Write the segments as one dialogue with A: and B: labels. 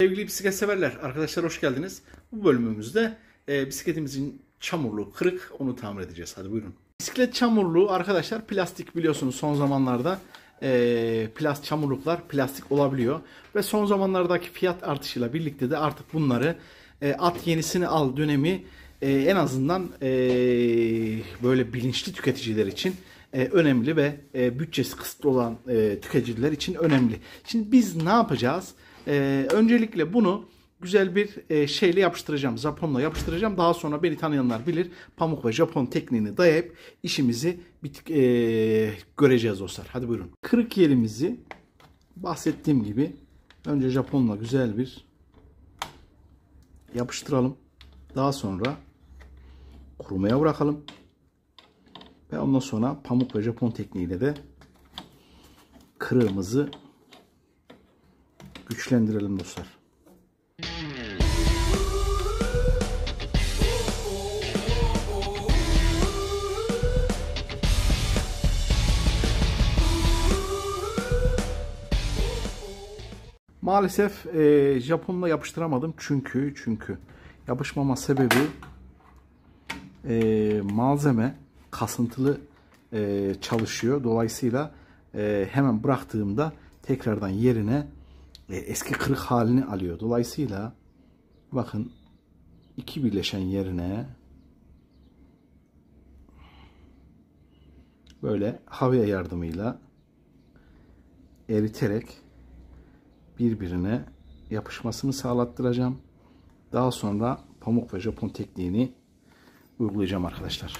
A: Sevgili bisiklet severler, arkadaşlar hoş geldiniz. Bu bölümümüzde e, bisikletimizin çamurluğu kırık, onu tamir edeceğiz. Hadi buyurun. Bisiklet çamurluğu arkadaşlar plastik biliyorsunuz son zamanlarda e, plast çamurluklar plastik olabiliyor. Ve son zamanlardaki fiyat artışıyla birlikte de artık bunları e, at yenisini al dönemi e, en azından e, böyle bilinçli tüketiciler için e, önemli ve e, bütçesi kısıtlı olan e, tüketiciler için önemli. Şimdi biz ne yapacağız? E, öncelikle bunu güzel bir e, şeyle yapıştıracağım. Japonla yapıştıracağım. Daha sonra beni tanıyanlar bilir. Pamuk ve Japon tekniğini dayayıp işimizi bitik, e, göreceğiz dostlar. Hadi buyurun. Kırık yerimizi bahsettiğim gibi önce Japonla güzel bir yapıştıralım. Daha sonra kurumaya bırakalım. Ve ondan sonra pamuk ve Japon tekniğiyle de kırığımızı güçlendirelim dostlar. Maalesef e, Japonla yapıştıramadım çünkü çünkü yapışmama sebebi e, malzeme kasıntılı e, çalışıyor. Dolayısıyla e, hemen bıraktığımda tekrardan yerine e, eski kırık halini alıyor. Dolayısıyla bakın iki birleşen yerine böyle havya yardımıyla eriterek birbirine yapışmasını sağlattıracağım. Daha sonra pamuk ve Japon tekniğini uygulayacağım arkadaşlar.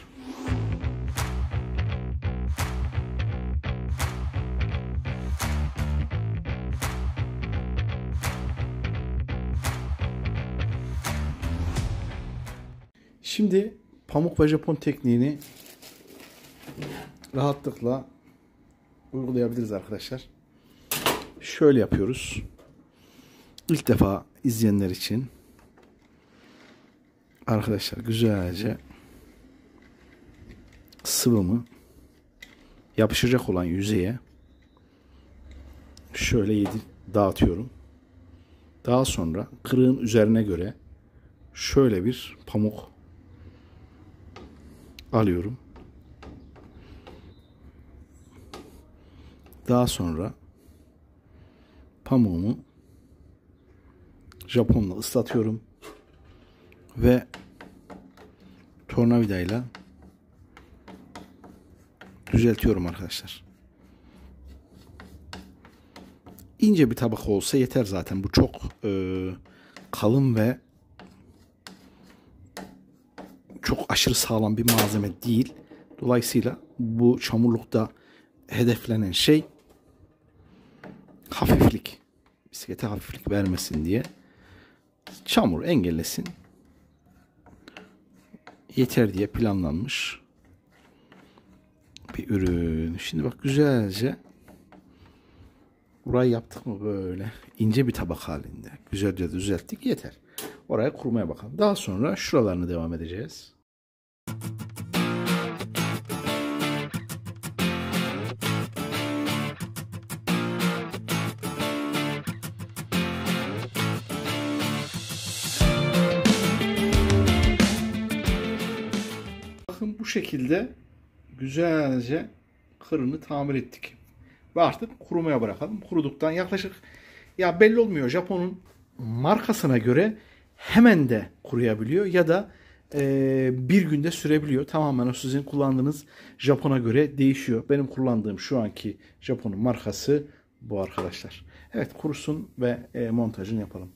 A: Şimdi pamuk ve Japon tekniğini rahatlıkla uygulayabiliriz arkadaşlar. Şöyle yapıyoruz. İlk defa izleyenler için arkadaşlar güzelce sıvımı yapışacak olan yüzeye şöyle yedi dağıtıyorum. Daha sonra kırığın üzerine göre şöyle bir pamuk alıyorum. Daha sonra pamuğumu Japonla ıslatıyorum ve tornavidayla düzeltiyorum arkadaşlar. İnce bir tabak olsa yeter zaten. Bu çok e, kalın ve çok aşırı sağlam bir malzeme değil. Dolayısıyla bu çamurlukta hedeflenen şey hafiflik. Bisiklete hafiflik vermesin diye çamur engellesin. Yeter diye planlanmış bir ürün. Şimdi bak güzelce burayı yaptık mı böyle ince bir tabak halinde. Güzelce düzelttik yeter. Oraya kurmaya bakalım. Daha sonra şuralarını devam edeceğiz. Şekilde güzelce kırını tamir ettik. Ve artık kurumaya bırakalım. Kuruduktan yaklaşık ya belli olmuyor Japon'un markasına göre hemen de kuruyabiliyor ya da e, bir günde sürebiliyor. Tamamen sizin kullandığınız Japon'a göre değişiyor. Benim kullandığım şu anki Japon'un markası bu arkadaşlar. Evet kurusun ve e, montajını yapalım.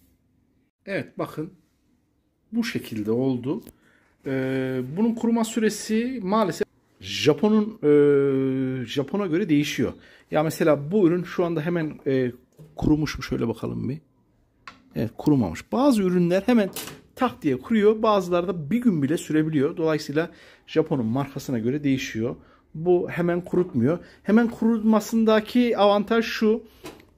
A: Evet bakın bu şekilde oldu. E, bunun kuruma süresi maalesef Japon'un e, Japon'a göre değişiyor. Ya mesela bu ürün şu anda hemen e, kurumuş mu şöyle bakalım bir. Evet kurumamış. Bazı ürünler hemen tak diye kuruyor. Bazıları da bir gün bile sürebiliyor. Dolayısıyla Japon'un markasına göre değişiyor. Bu hemen kurutmuyor. Hemen kurutmasındaki avantaj şu.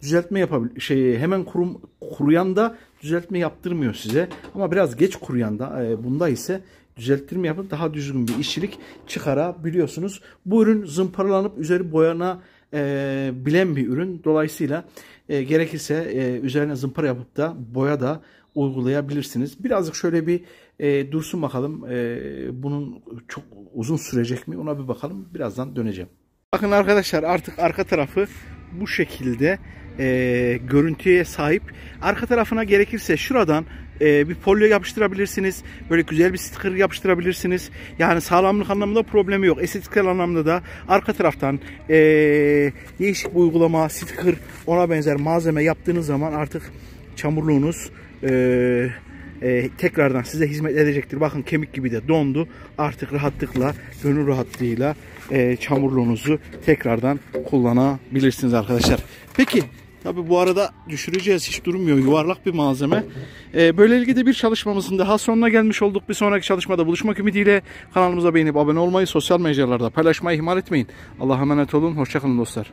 A: Düzeltme yapabilir şey hemen kurum kuruyan da düzeltme yaptırmıyor size. Ama biraz geç kuruyan da e, bunda ise düzelttirme yapıp daha düzgün bir işçilik çıkarabiliyorsunuz. Bu ürün zımparalanıp üzeri boyana e, bilen bir ürün. Dolayısıyla E, gerekirse e, üzerine zımpara yapıp da boya da uygulayabilirsiniz. Birazcık şöyle bir e, dursun bakalım. E, bunun çok uzun sürecek mi? Ona bir bakalım. Birazdan döneceğim. Bakın arkadaşlar artık arka tarafı bu şekilde e, görüntüye sahip. Arka tarafına gerekirse şuradan e, bir polyo yapıştırabilirsiniz. Böyle güzel bir sticker yapıştırabilirsiniz. Yani sağlamlık anlamında problemi yok. Estetiksel anlamda da arka taraftan e, değişik bir uygulama, sticker, ona benzer malzeme yaptığınız zaman artık çamurluğunuz e, e, tekrardan size hizmet edecektir. Bakın kemik gibi de dondu. Artık rahatlıkla, gönül rahatlığıyla e, çamurluğunuzu tekrardan kullanabilirsiniz arkadaşlar. Peki Tabi bu arada düşüreceğiz hiç durmuyor yuvarlak bir malzeme. Ee, böylelikle de bir çalışmamızın daha sonuna gelmiş olduk. Bir sonraki çalışmada buluşmak ümidiyle kanalımıza beğenip abone olmayı, sosyal mecralarda paylaşmayı ihmal etmeyin. Allah'a emanet olun, hoşçakalın dostlar.